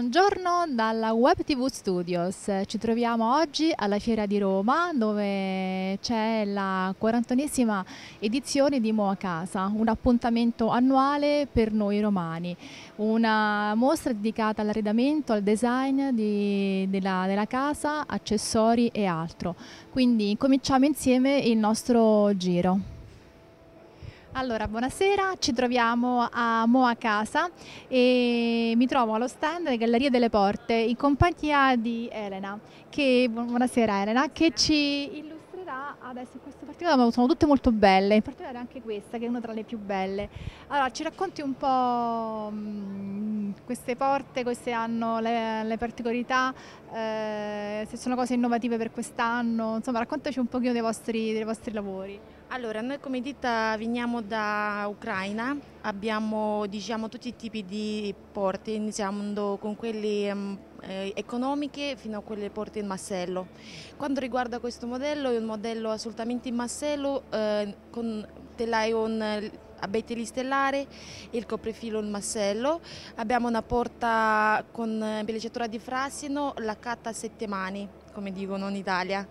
Buongiorno dalla Web TV Studios, ci troviamo oggi alla Fiera di Roma dove c'è la 41esima edizione di Moa Casa, un appuntamento annuale per noi romani, una mostra dedicata all'arredamento, al design di, della, della casa, accessori e altro. Quindi cominciamo insieme il nostro giro. Allora, buonasera, ci troviamo a Moa Casa e mi trovo allo stand delle Gallerie delle Porte in compagnia di Elena, che, buonasera Elena, che ci illustrerà adesso queste particolari, sono tutte molto belle, in particolare anche questa che è una tra le più belle. Allora, ci racconti un po' mh, queste porte, queste hanno le, le particolarità, eh, se sono cose innovative per quest'anno, insomma raccontaci un pochino dei vostri, dei vostri lavori. Allora, noi come ditta veniamo da Ucraina, abbiamo diciamo, tutti i tipi di porte, iniziando con quelle um, eh, economiche fino a quelle porte in massello. Quanto riguarda questo modello, è un modello assolutamente in massello eh, con telaio a beteli il coprifilo in massello, abbiamo una porta con pellicciatura di frassino, laccata a sette mani, come dicono in Italia.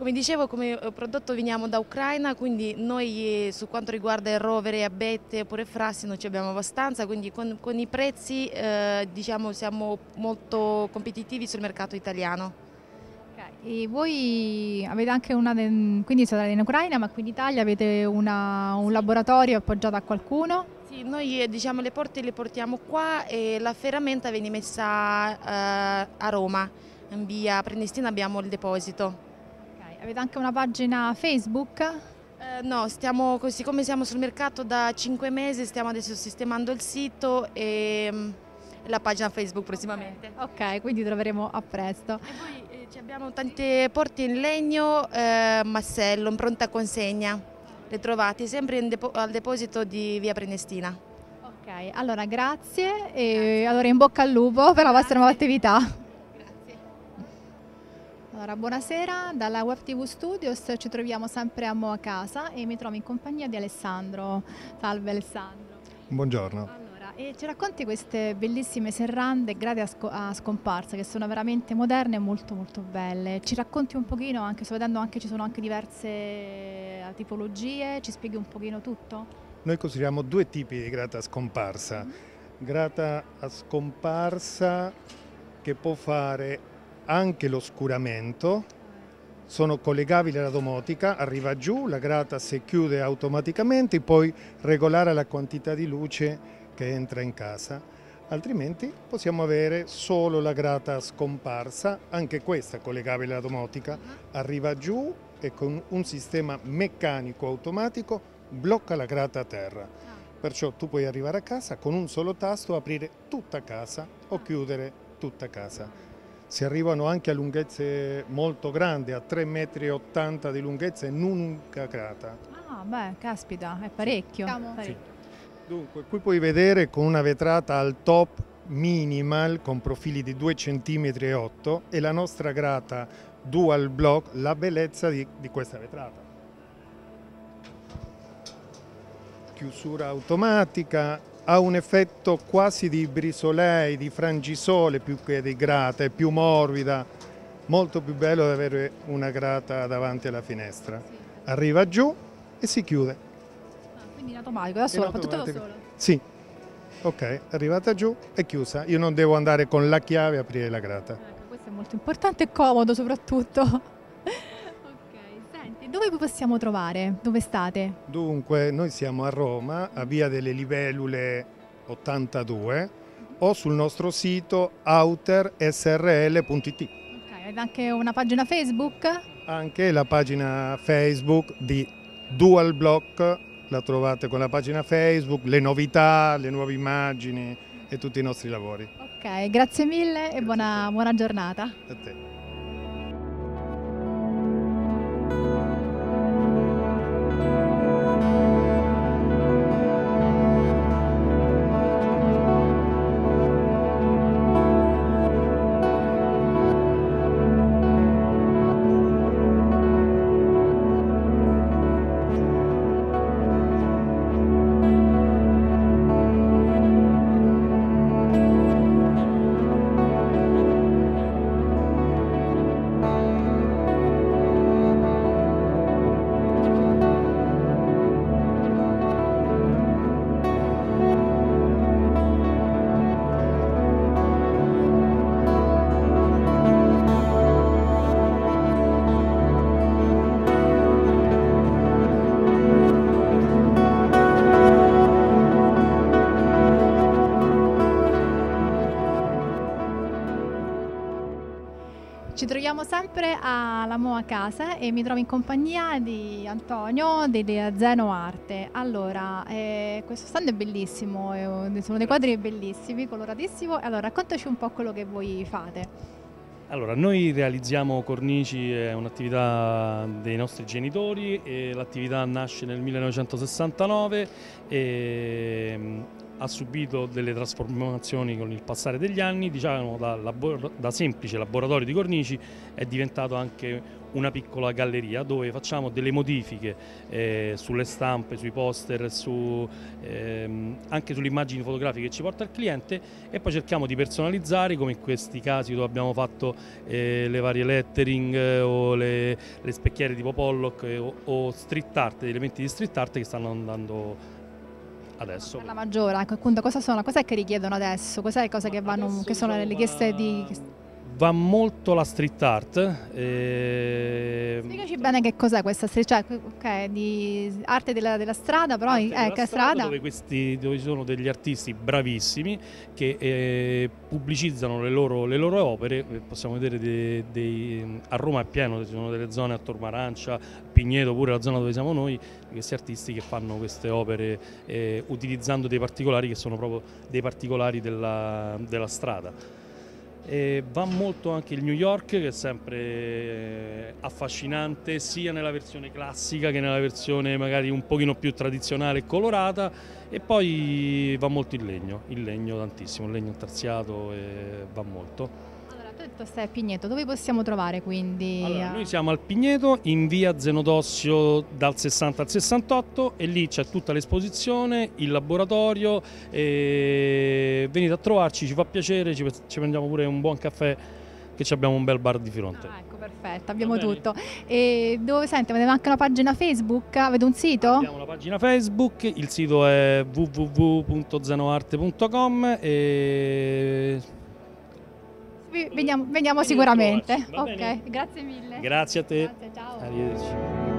Come dicevo, come eh, prodotto veniamo da Ucraina, quindi noi eh, su quanto riguarda il rovere, abete oppure frassi non ci abbiamo abbastanza, quindi con, con i prezzi eh, diciamo, siamo molto competitivi sul mercato italiano. E voi avete anche una, quindi siete in Ucraina, ma qui in Italia avete una, un laboratorio appoggiato a qualcuno? Sì, noi eh, diciamo, le porte le portiamo qua e la ferramenta viene messa eh, a Roma, in via Prenestina abbiamo il deposito. Avete anche una pagina Facebook? Eh, no, stiamo, siccome siamo sul mercato da 5 mesi, stiamo adesso sistemando il sito e mm, la pagina Facebook prossimamente. Ok, quindi troveremo a presto. E poi eh, abbiamo tante porte in legno, eh, massello, in pronta consegna. Le trovate sempre depo al deposito di via Prenestina. Ok, allora grazie e grazie. allora in bocca al lupo per la vostra nuova attività. Allora, buonasera, dalla Web TV Studios ci troviamo sempre a Moa Casa e mi trovo in compagnia di Alessandro. Salve Alessandro. Buongiorno. Allora, e ci racconti queste bellissime serrande grate a, sc a, scomparsa che sono veramente moderne e molto molto belle. Ci racconti un pochino, anche sto vedendo anche ci sono anche diverse eh, tipologie, ci spieghi un pochino tutto? Noi consideriamo due tipi di grata a scomparsa. Mm -hmm. Grata a scomparsa che può fare anche l'oscuramento, sono collegabili alla domotica, arriva giù, la grata si chiude automaticamente, puoi regolare la quantità di luce che entra in casa, altrimenti possiamo avere solo la grata scomparsa, anche questa collegabile alla domotica, arriva giù e con un sistema meccanico automatico blocca la grata a terra. Perciò tu puoi arrivare a casa con un solo tasto, aprire tutta casa o chiudere tutta casa si arrivano anche a lunghezze molto grandi, a 3,80 metri di lunghezza in un'unica crata. Ah, beh, caspita, è parecchio. Sì. Dunque, qui puoi vedere con una vetrata al top minimal con profili di 2 cm e 8 e la nostra grata dual block la bellezza di, di questa vetrata. Chiusura automatica, ha un effetto quasi di brisolei, di frangisole più che di grata, è più morbida, molto più bello di avere una grata davanti alla finestra. Arriva giù e si chiude. Ah, quindi in automatico, da solo, fa tutto da solo? Sì. Ok, è arrivata giù e chiusa. Io non devo andare con la chiave a aprire la grata. Ecco, questo è molto importante e comodo soprattutto dove vi possiamo trovare? Dove state? Dunque, noi siamo a Roma, a Via delle Libellule 82 o sul nostro sito outersrl.it. Ok, avete anche una pagina Facebook? Anche la pagina Facebook di Dual Block, la trovate con la pagina Facebook, le novità, le nuove immagini e tutti i nostri lavori. Ok, grazie mille e buona, buona giornata. A te. Ci troviamo sempre alla Moa Casa e mi trovo in compagnia di Antonio di Zeno Arte. Allora, eh, questo stand è bellissimo, sono dei quadri bellissimi, coloratissimo. Allora, raccontaci un po' quello che voi fate. Allora, noi realizziamo cornici, è un'attività dei nostri genitori l'attività nasce nel 1969 e ha subito delle trasformazioni con il passare degli anni, diciamo da, da, semplice laboratorio di cornici è diventato anche una piccola galleria dove facciamo delle modifiche eh, sulle stampe, sui poster, su, ehm, anche sulle immagini fotografiche che ci porta il cliente e poi cerchiamo di personalizzare come in questi casi dove abbiamo fatto eh, le varie lettering eh, o le, le, specchiere tipo Pollock eh, o, o street art, elementi di street art che stanno andando adesso. Per la maggiore, appunto, cosa sono? Cos'è che richiedono adesso? Cos'è le cose che, vanno, che sono le richieste di va molto la street art. E... Spiegaci bene che cos'è questa street cioè, okay, di arte della, della strada, però arte eh, che strada? Dove, questi, dove ci sono degli artisti bravissimi che eh, pubblicizzano le loro, le loro, opere, eh, possiamo vedere dei, dei, a Roma è pieno, ci sono delle zone a Tormarancia, Pigneto, pure la zona dove siamo noi, questi artisti che fanno queste opere eh, utilizzando dei particolari che sono proprio dei particolari della, della strada. E va molto anche il New York che è sempre eh, affascinante sia nella versione classica che nella versione magari un pochino più tradizionale e colorata e poi va molto il legno, il legno tantissimo, il legno intarsiato va molto detto stai a Pigneto, dove possiamo trovare quindi? Allora, noi siamo al Pigneto in via Zenodossio dal 60 al 68 e lì c'è tutta l'esposizione, il laboratorio, venite a trovarci, ci fa piacere, ci, ci prendiamo pure un buon caffè che abbiamo un bel bar di fronte. Ah, ecco, perfetto, abbiamo tutto. E dove senti? Avete anche una pagina Facebook? Avete un sito? Abbiamo una pagina Facebook, il sito è www.zenoarte.com e veniamo, veniamo sicuramente. Ok, bene. grazie mille. Grazie a te. Grazie, ciao. Arrivederci.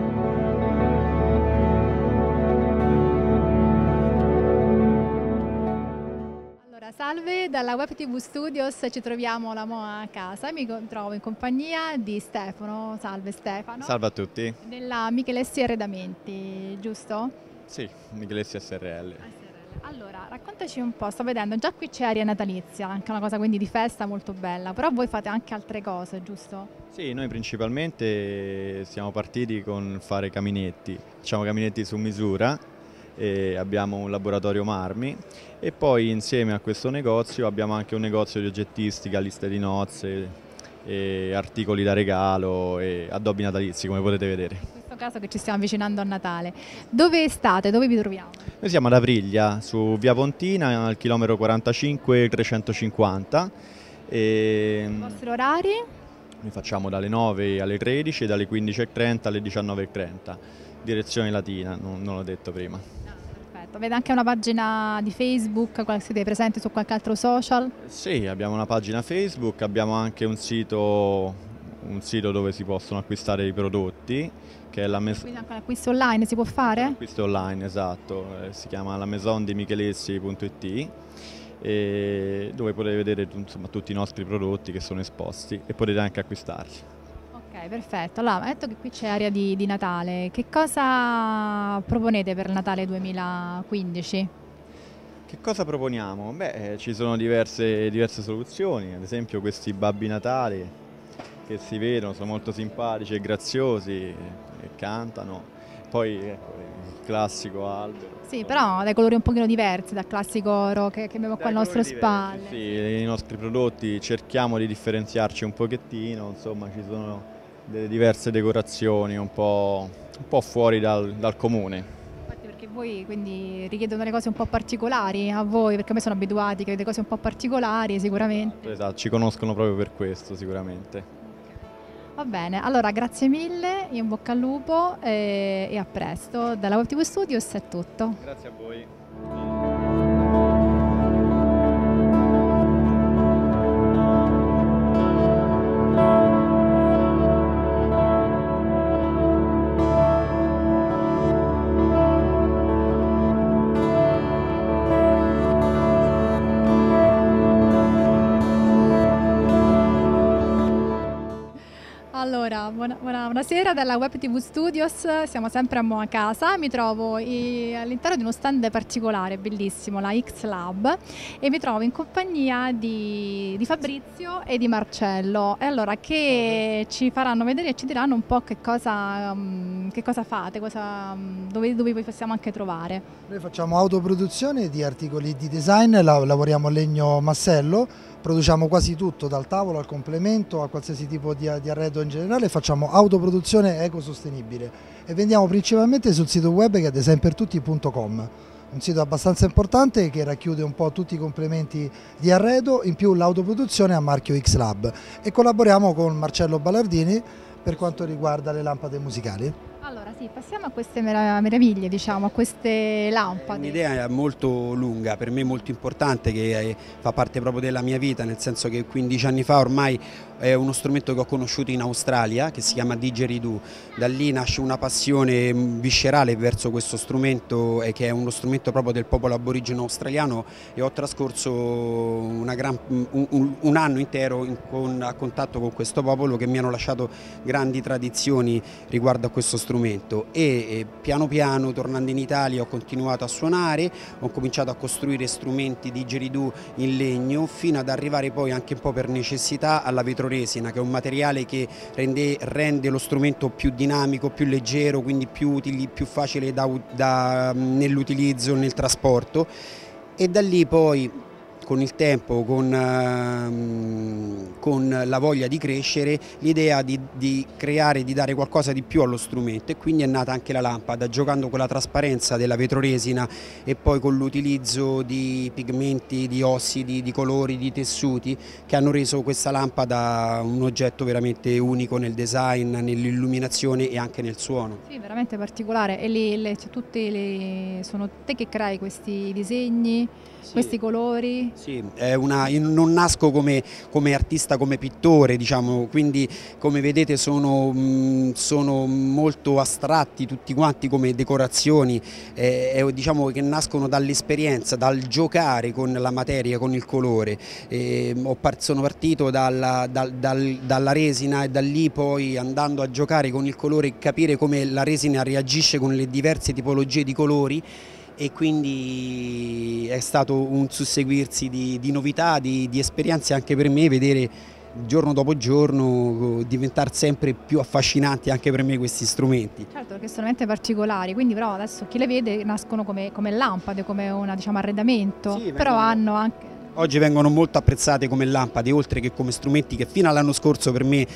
Salve, dalla Web TV Studios ci troviamo la Moa a casa, mi trovo in compagnia di Stefano, salve Stefano. Salve a tutti. Della Michelessi Arredamenti, giusto? Sì, Michelessi SRL. Allora, raccontaci un po', sto vedendo, già qui c'è aria natalizia, anche una cosa quindi di festa molto bella, però voi fate anche altre cose, giusto? Sì, noi principalmente siamo partiti con fare caminetti, facciamo caminetti su misura, abbiamo un laboratorio marmi e poi insieme a questo negozio abbiamo anche un negozio di oggettistica, liste di nozze, articoli da regalo e addobbi natalizi come potete vedere caso che ci stiamo avvicinando a Natale. Dove state? Dove vi troviamo? Noi siamo ad Avriglia, su via Pontina, al chilometro 45 350. E... I vostri orari? Noi facciamo dalle 9 alle 13 e dalle 15.30 alle 19.30. Direzione latina, non, non l'ho detto prima. perfetto. Avete anche una pagina di Facebook, siete presenti su qualche altro social? Sì, abbiamo una pagina Facebook, abbiamo anche un sito, un sito dove si possono acquistare i prodotti che è la Maison... Quindi anche l'acquisto online si può fare? L'acquisto online, esatto, eh, si chiama la maisondimichelessi.it dove potete vedere insomma, tutti i nostri prodotti che sono esposti e potete anche acquistarli. Ok, perfetto. Allora, detto che qui c'è area di, di Natale, che cosa proponete per Natale 2015? Che cosa proponiamo? Beh, eh, ci sono diverse, diverse soluzioni, ad esempio questi babbi natali che si vedono, sono molto simpatici e graziosi, e cantano. Poi ecco, il classico albero. Sì, però dai colori un pochino diversi dal classico oro che, che abbiamo qua alle nostre spalle. Sì, i nostri prodotti cerchiamo di differenziarci un pochettino, insomma ci sono delle diverse decorazioni un po', un po fuori dal, dal comune perché voi quindi richiedono delle cose un po' particolari a voi, perché a me sono abituati che delle cose un po' particolari sicuramente. Esatto, ci conoscono proprio per questo sicuramente. Va bene, allora grazie mille, in bocca al lupo e, e a presto. Dalla Web TV Studios è tutto. Grazie a voi. Buonasera dalla Web TV Studios, siamo sempre a Moa Casa, mi trovo all'interno di uno stand particolare, bellissimo, la X Lab e mi trovo in compagnia di, di Fabrizio e di Marcello e allora che ci faranno vedere e ci diranno un po' che cosa, mm, che cosa fate, cosa, mm, dove, dove vi possiamo anche trovare. Noi facciamo autoproduzione di articoli di design, lavoriamo a legno massello produciamo quasi tutto, dal tavolo al complemento a qualsiasi tipo di, di arredo in generale, facciamo autoproduzione ecosostenibile e vendiamo principalmente sul sito web che è designpertutti.com un sito abbastanza importante che racchiude un po' tutti i complementi di arredo, in più l'autoproduzione a marchio X-Lab e collaboriamo con Marcello Ballardini per quanto riguarda le lampade musicali. Sì, passiamo a queste meraviglie, diciamo, a queste lampade. Un'idea molto lunga, per me molto importante, che fa parte proprio della mia vita, nel senso che 15 anni fa ormai è uno strumento che ho conosciuto in Australia che si chiama Didgeridoo, da lì nasce una passione viscerale verso questo strumento che è uno strumento proprio del popolo aborigeno australiano e ho trascorso gran, un, un, anno intero in, con, a contatto con questo popolo che mi hanno lasciato grandi tradizioni riguardo a questo strumento. E, e piano piano tornando in Italia ho continuato a suonare, ho cominciato a costruire strumenti Didgeridoo in legno fino ad arrivare poi anche un po' per necessità alla vetroneria resina che è un materiale che rende, rende lo strumento più dinamico, più leggero, quindi più, utili, più facile nell'utilizzo, nel trasporto. E da lì poi con il tempo, con, uh, con la voglia di crescere, l'idea di, di, creare, di dare qualcosa di più allo strumento e quindi è nata anche la lampada, giocando con la trasparenza della vetroresina e poi con l'utilizzo di pigmenti, di ossidi, di colori, di tessuti che hanno reso questa lampada un oggetto veramente unico nel design, nell'illuminazione e anche nel suono. Sì, veramente particolare e le, le, tutte le, sono te che crei questi disegni? Sì. questi colori? Sì, una, io non nasco come, come, artista, come pittore, diciamo, quindi come vedete sono, mh, sono molto astratti tutti quanti come decorazioni, eh, diciamo che nascono dall'esperienza, dal giocare con la materia, con il colore. Eh, sono partito dalla, dal, dal, dalla resina e da lì poi andando a giocare con il colore e capire come la resina reagisce con le diverse tipologie di colori e quindi è stato un susseguirsi di, di novità, di, di esperienze anche per me, vedere giorno dopo giorno diventare sempre più affascinanti anche per me questi strumenti. Certo, perché sono veramente particolari, quindi però adesso chi le vede nascono come, come lampade, come un diciamo, arredamento, sì, però hanno anche... Oggi vengono molto apprezzate come lampade, oltre che come strumenti che fino all'anno scorso per me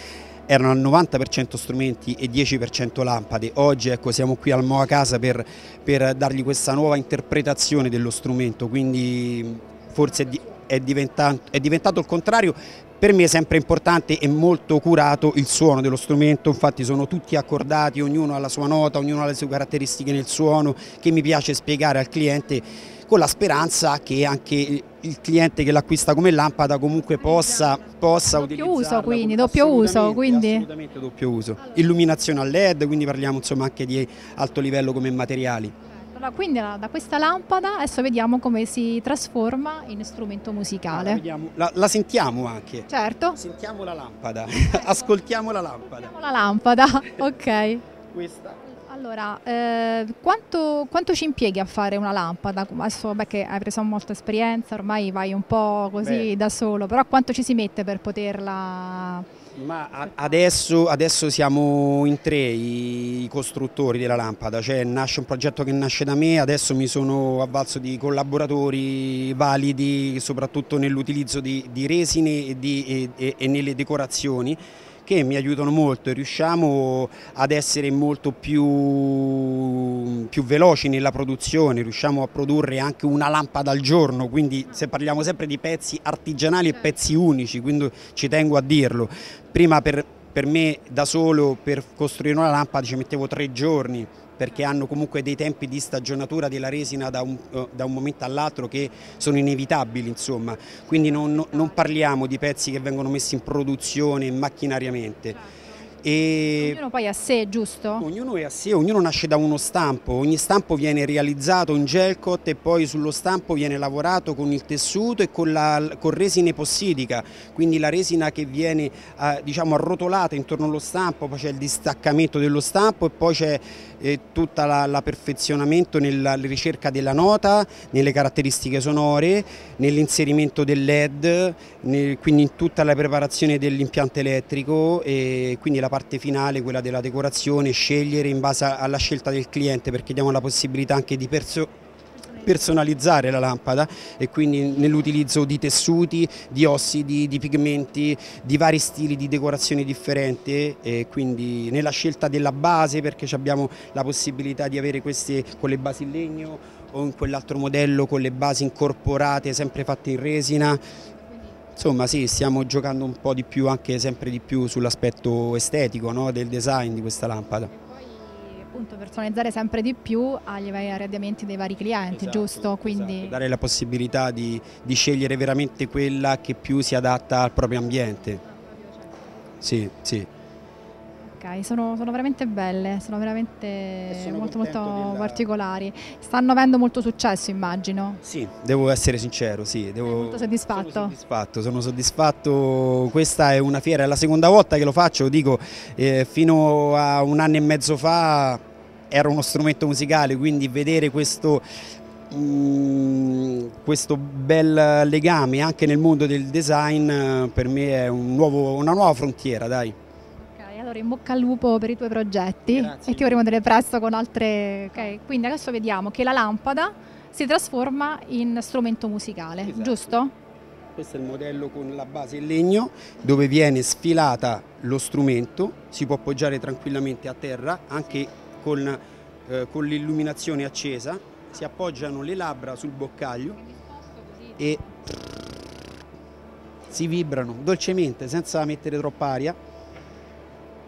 erano al 90% strumenti e 10% lampade. Oggi ecco, siamo qui al Moa Casa per, per, dargli questa nuova interpretazione dello strumento, quindi forse è, di, è, diventato, è diventato il contrario. Per me è sempre importante e molto curato il suono dello strumento, infatti sono tutti accordati, ognuno ha la sua nota, ognuno ha le sue caratteristiche nel suono che mi piace spiegare al cliente con la speranza che anche il cliente che l'acquista come lampada comunque possa, possa doppio uso quindi, doppio uso quindi assolutamente doppio uso illuminazione a led quindi parliamo insomma anche di alto livello come materiali allora, quindi da questa lampada adesso vediamo come si trasforma in strumento musicale. Allora, la, la, sentiamo anche. Certo. Sentiamo la lampada, ascoltiamo la lampada. Ascoltiamo la lampada, ok. Questa allora, eh, quanto, quanto, ci impieghi a fare una lampada? Adesso beh, che hai preso molta esperienza, ormai vai un po' così beh. da solo, però quanto ci si mette per poterla... Ma adesso, adesso, siamo in tre i costruttori della lampada, cioè nasce un progetto che nasce da me, adesso mi sono avvalso di collaboratori validi soprattutto nell'utilizzo di, di, resine e, di, e, e nelle decorazioni che mi aiutano molto e riusciamo ad essere molto più, più veloci nella produzione, riusciamo a produrre anche una lampada al giorno, quindi se parliamo sempre di pezzi artigianali e pezzi unici, quindi ci tengo a dirlo. Prima per, per me da solo per costruire una lampada ci mettevo tre giorni, perché hanno comunque dei tempi di stagionatura della resina da un, uh, da un momento all'altro che sono inevitabili, insomma. quindi non, non, parliamo di pezzi che vengono messi in produzione macchinariamente. E ognuno poi a sé, giusto? Ognuno è a sé, ognuno nasce da uno stampo, ogni stampo viene realizzato in gel coat e poi sullo stampo viene lavorato con il tessuto e con, la, con resina epossidica, quindi la resina che viene eh, diciamo arrotolata intorno allo stampo, poi c'è il distaccamento dello stampo e poi c'è eh, tutto la, la, perfezionamento nella ricerca della nota, nelle caratteristiche sonore, nell'inserimento del LED, nel, quindi in tutta la preparazione dell'impianto elettrico e quindi la parte finale, quella della decorazione, scegliere in base alla scelta del cliente perché diamo la possibilità anche di perso personalizzare la lampada e quindi nell'utilizzo di tessuti, di ossidi, di pigmenti, di vari stili di decorazione differenti e quindi nella scelta della base perché abbiamo la possibilità di avere queste con le basi in legno o in quell'altro modello con le basi incorporate sempre fatte in resina Insomma sì, stiamo giocando un po' di più, anche sempre di più sull'aspetto estetico no, del design di questa lampada. E poi appunto personalizzare sempre di più agli vari arredamenti dei vari clienti, esatto, giusto? Quindi... Esatto. Dare la possibilità di, di scegliere veramente quella che più si adatta al proprio ambiente. Sì, sì sono, sono, veramente belle, sono veramente sono molto molto della... particolari. Stanno avendo molto successo immagino. Sì, devo essere sincero, sì. Devo... Sei molto soddisfatto? Sono soddisfatto, sono soddisfatto. Questa è una fiera, è la seconda volta che lo faccio, dico, eh, fino a un anno e mezzo fa era uno strumento musicale, quindi vedere questo mm, questo bel legame anche nel mondo del design per me è un nuovo, una nuova frontiera, dai. Allora, in bocca al lupo per i tuoi progetti Grazie. e ti vorremo vedere presto con altre... Okay. Quindi adesso vediamo che la lampada si trasforma in strumento musicale, esatto. giusto? Questo è il modello con la base in legno dove viene sfilata lo strumento, si può appoggiare tranquillamente a terra anche con, eh, con l'illuminazione accesa, si appoggiano le labbra sul boccaglio e si vibrano dolcemente senza mettere troppa aria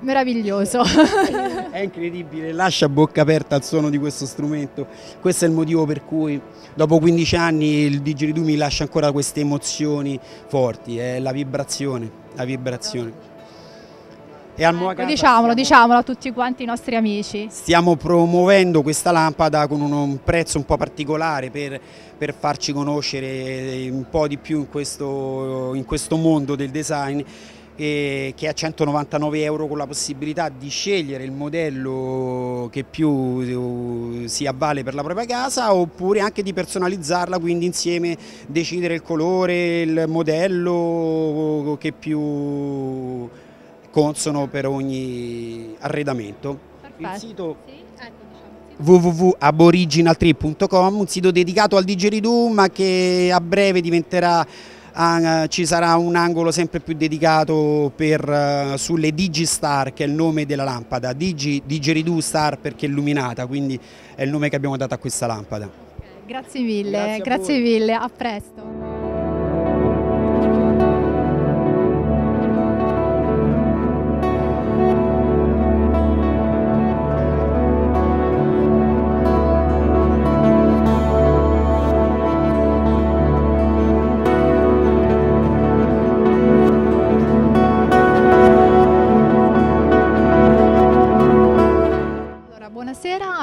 meraviglioso. è incredibile, lascia bocca aperta al suono di questo strumento. Questo è il motivo per cui dopo 15 anni il didgeridoo mi lascia ancora queste emozioni forti, è la vibrazione, la vibrazione. E al ecco, diciamolo, diciamolo a tutti quanti i nostri amici. Stiamo promuovendo questa lampada con un prezzo un po' particolare per, per farci conoscere un po' di più in questo, in questo mondo del design che è a 199 euro con la possibilità di scegliere il modello che più eh, si avvale per la propria casa oppure anche di personalizzarla, quindi insieme decidere il colore, il modello che più consono per ogni arredamento. Perfetto. Il sito ecco, diciamo, www.aboriginaltrip.com, un sito dedicato al didgeridoo ma che a breve diventerà ci sarà un angolo sempre più dedicato per, uh, sulle Digistar che è il nome della lampada, Digi, Digeridoo Star perché è illuminata, quindi è il nome che abbiamo dato a questa lampada. Grazie mille, grazie, grazie mille, a presto.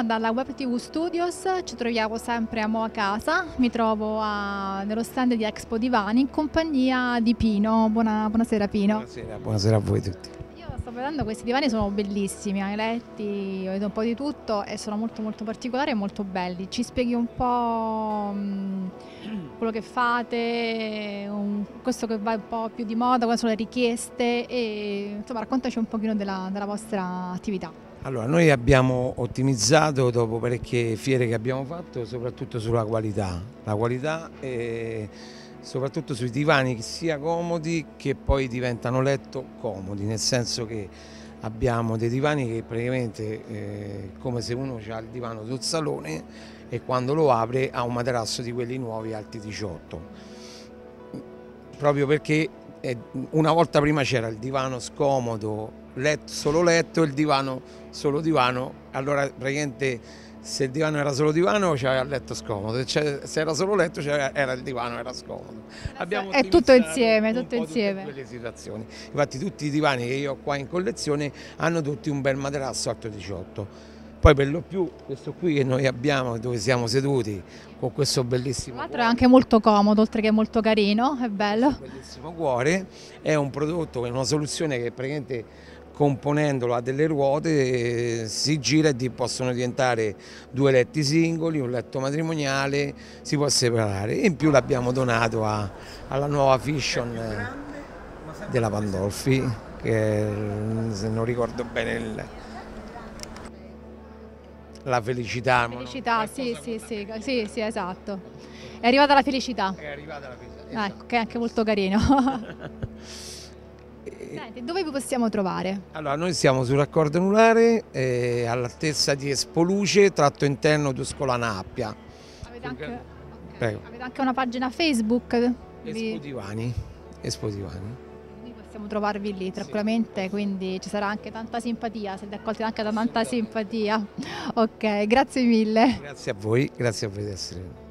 Dalla Web TV Studios, ci troviamo sempre a Moa Casa, mi trovo a, nello stand di Expo Divani in compagnia di Pino. Buona, buonasera Pino. Buonasera, buonasera a voi tutti. Io sto vedendo questi divani sono bellissimi, hai letti, vedo un po' di tutto e sono molto molto particolari e molto belli. Ci spieghi un po' mh, quello che fate, questo che va un po' più di moda, quali sono le richieste e insomma raccontaci un pochino della, della vostra attività. Allora, noi abbiamo ottimizzato dopo parecchie fiere che abbiamo fatto, soprattutto sulla qualità. La qualità e soprattutto sui divani sia comodi che poi diventano letto comodi, nel senso che abbiamo dei divani che praticamente eh, come se uno ha il divano sul salone e quando lo apre ha un materasso di quelli nuovi alti 18 proprio perché eh, una volta prima c'era il divano scomodo letto, solo letto e il divano solo divano allora praticamente se il divano era solo divano c'era il letto scomodo, se era solo letto era il divano, era scomodo. Abbiamo è tutto insieme, tutto insieme. quelle situazioni. Infatti tutti i divani che io ho qua in collezione hanno tutti un bel materasso alto 18. Poi per lo più questo qui che noi abbiamo dove siamo seduti con questo bellissimo L'altro è anche molto comodo, oltre che molto carino, è bello. Questo bellissimo cuore, è un prodotto, è una soluzione che praticamente componendolo a delle ruote si gira e possono diventare due letti singoli, un letto matrimoniale, si può separare. In più l'abbiamo donato a, alla nuova Fission eh, della Pandolfi, che se non ricordo bene il, la felicità. Felicità, sì, sì, sì, sì, sì, esatto. È arrivata la felicità. È arrivata la felicità. Esatto. Ecco, che è anche molto carino. Senti, dove vi possiamo trovare? Allora, noi siamo sul raccordo anulare eh, all'altezza di Espoluce, tratto interno Tuscolana Appia. Avete anche, okay. Avete anche una pagina Facebook? Espo Espo possiamo trovarvi lì tranquillamente, sì. quindi ci sarà anche tanta simpatia, siete accolti anche da tanta simpatia. Ok, grazie mille. Grazie a voi, grazie a voi di essere venuti.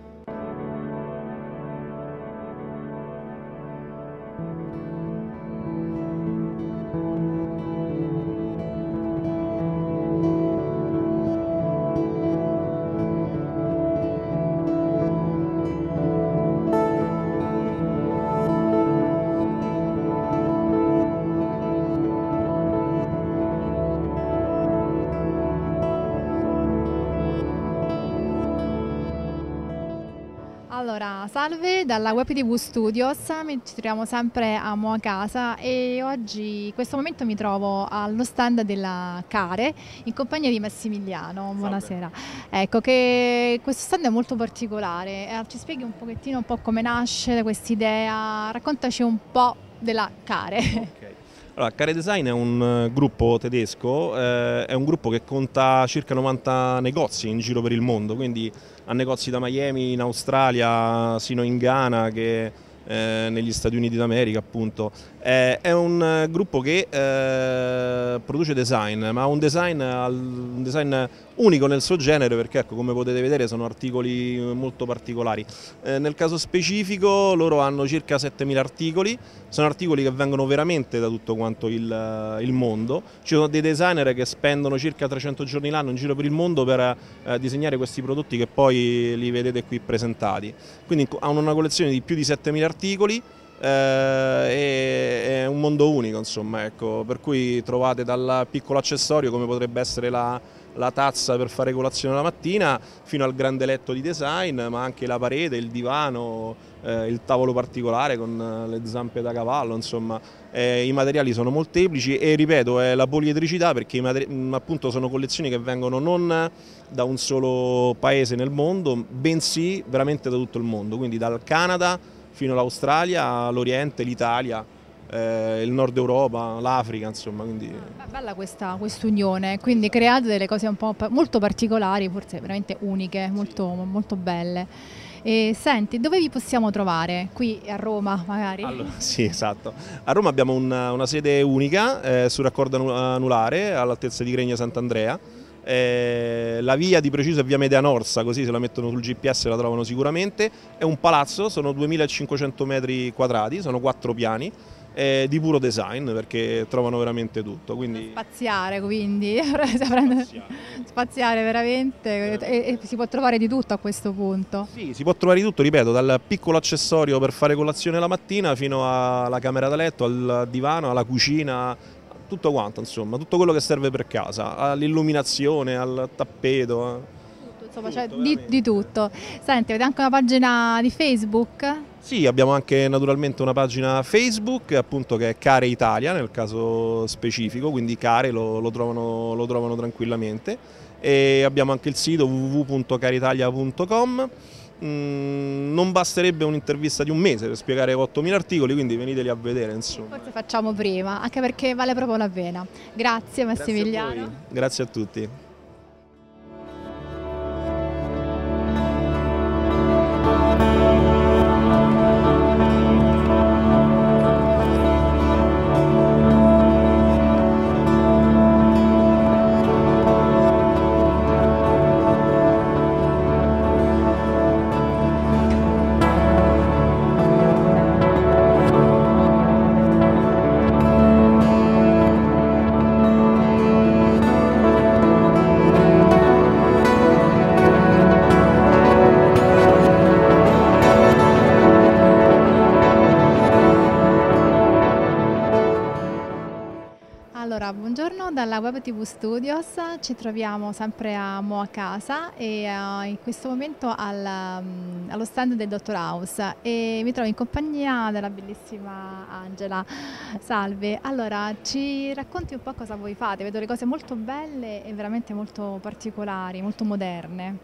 Allora, salve dalla Web TV Studios, ci troviamo sempre a Moa Casa e oggi in questo momento mi trovo allo stand della Care in compagnia di Massimiliano. Buonasera. Salve. Ecco che questo stand è molto particolare, eh, ci spieghi un pochettino un po' come nasce questa idea, raccontaci un po' della Care. Okay. Allora, Care Design è un gruppo tedesco, eh, è un gruppo che conta circa 90 negozi in giro per il mondo, quindi a negozi da Miami in Australia sino in Ghana che eh, negli Stati Uniti d'America appunto. Eh, è un eh, gruppo che eh, produce design, ma un design, un design, unico nel suo genere perché ecco, come potete vedere sono articoli molto particolari. Eh, nel caso specifico loro hanno circa 7000 articoli, sono articoli che vengono veramente da tutto quanto il, il mondo. Ci sono dei designer che spendono circa 300 giorni l'anno in giro per il mondo per eh, disegnare questi prodotti che poi li vedete qui presentati. Quindi hanno una collezione di più di 7000 articoli eh, è un mondo unico insomma ecco, per cui trovate dal piccolo accessorio come potrebbe essere la, la tazza per fare colazione la mattina fino al grande letto di design ma anche la parete, il divano, eh, il tavolo particolare con le zampe da cavallo insomma. Eh, i materiali sono molteplici e ripeto è la poliedricità perché appunto sono collezioni che vengono non da un solo paese nel mondo bensì veramente da tutto il mondo. Quindi dal Canada fino all'Australia, l'Oriente, l'Italia, eh, il Nord Europa, l'Africa, insomma. Quindi... Bella questa unione, quindi create delle cose un po' molto particolari, forse veramente uniche, molto, molto belle. E senti, dove vi possiamo trovare? Qui a Roma magari? Allora, sì, esatto. A Roma abbiamo una, una sede unica eh, sul raccordo anulare all'altezza di Gregna Sant'Andrea eh, la via di preciso è via Medianorsa, così se la mettono sul GPS la trovano sicuramente. È un palazzo, sono 2500 metri quadrati, sono quattro piani. Eh, di puro design perché trovano veramente tutto. Quindi... Spaziare quindi, spaziare, spaziare veramente e, e, si può trovare di tutto a questo punto. Sì, si può trovare di tutto, ripeto, dal piccolo accessorio per fare colazione la mattina fino alla camera da letto, al divano, alla cucina, tutto quanto insomma, tutto quello che serve per casa, all'illuminazione, al tappeto. Insomma, cioè, di, di, tutto. Senti, avete anche una pagina di Facebook? Sì, abbiamo anche naturalmente una pagina Facebook, appunto che è Care Italia nel caso specifico, quindi Care lo, lo, trovano, lo trovano tranquillamente. E abbiamo anche il sito www.caritalia.com. Mm, non basterebbe un'intervista di un mese per spiegare 8.000 articoli, quindi veniteli a vedere. Insomma. Forse facciamo prima, anche perché vale proprio la pena. Grazie Massimiliano. Grazie a, Grazie a tutti. Dalla Web TV Studios, ci troviamo sempre a Moa Casa e uh, in questo momento al, um, allo stand del Dottor House e mi trovo in compagnia della bellissima Angela. Salve, allora ci racconti un po' cosa voi fate? Vedo le cose molto belle e veramente molto particolari, molto moderne.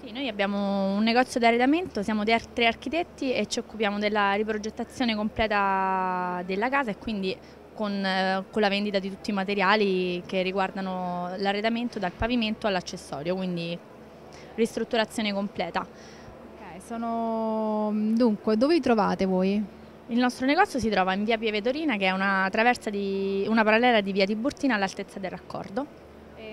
Sì, noi abbiamo un negozio di arredamento, siamo tre architetti e ci occupiamo della riprogettazione completa della casa e quindi con, eh, con, la vendita di tutti i materiali che riguardano l'arredamento dal pavimento all'accessorio, quindi ristrutturazione completa. Okay, sono... Dunque, dove vi trovate voi? Il nostro negozio si trova in via Pieve Torina che è una, di, una parallela di via Tiburtina all'altezza del raccordo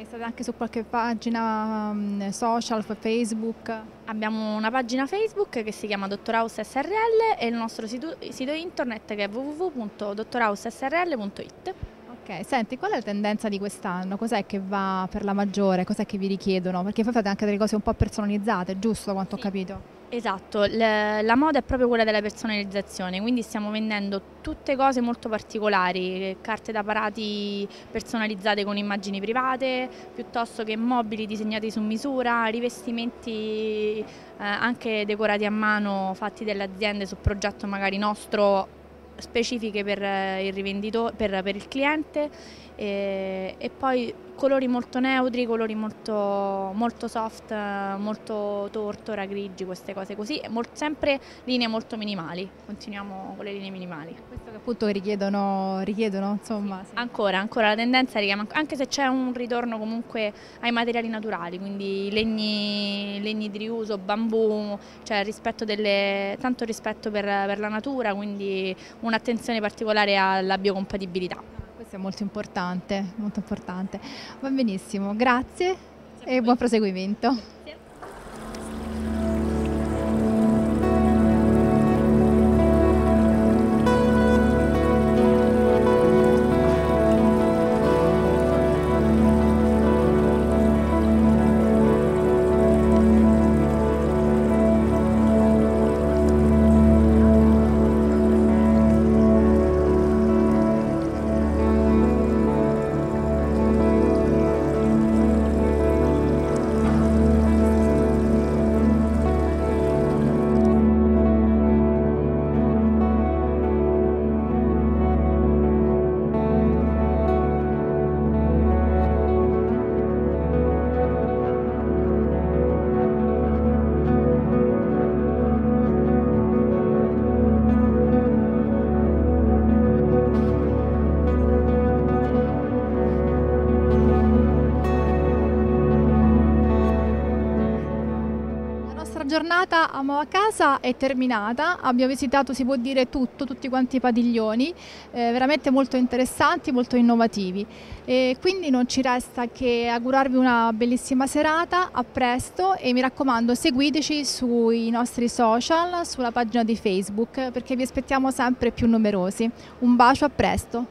state anche su qualche pagina um, social, Facebook? Abbiamo una pagina Facebook che si chiama Dottor House SRL e il nostro sito, sito internet che è www.dottorhousesrl.it. Ok, senti, qual è la tendenza di quest'anno? Cos'è che va per la maggiore? Cos'è che vi richiedono? Perché voi fate anche delle cose un po' personalizzate, giusto, da quanto sì. ho capito? Esatto, la moda è proprio quella della personalizzazione, quindi stiamo vendendo tutte cose molto particolari, carte da parati personalizzate con immagini private, piuttosto che mobili disegnati su misura, rivestimenti eh, anche decorati a mano fatti dalle aziende su progetto magari nostro specifiche per il, per, per il cliente e, e poi colori molto neutri, colori molto, molto soft, molto tortora, grigi, queste cose così, Mol, sempre linee molto minimali, continuiamo con le linee minimali. Questo che appunto richiedono, richiedono insomma. Sì. Sì. Ancora, ancora la tendenza richiama, anche se c'è un ritorno comunque ai materiali naturali, quindi legni, legni di riuso, bambù, cioè rispetto delle, tanto rispetto per, per la natura, quindi un'attenzione particolare alla biocompatibilità. Questo è molto importante, molto importante. Va benissimo, grazie e buon proseguimento. Giornata a casa è terminata, abbiamo visitato si può dire tutto, tutti quanti i padiglioni, eh, veramente molto interessanti, molto innovativi. E quindi non ci resta che augurarvi una bellissima serata, a presto e mi raccomando seguiteci sui nostri social, sulla pagina di Facebook perché vi aspettiamo sempre più numerosi. Un bacio, a presto!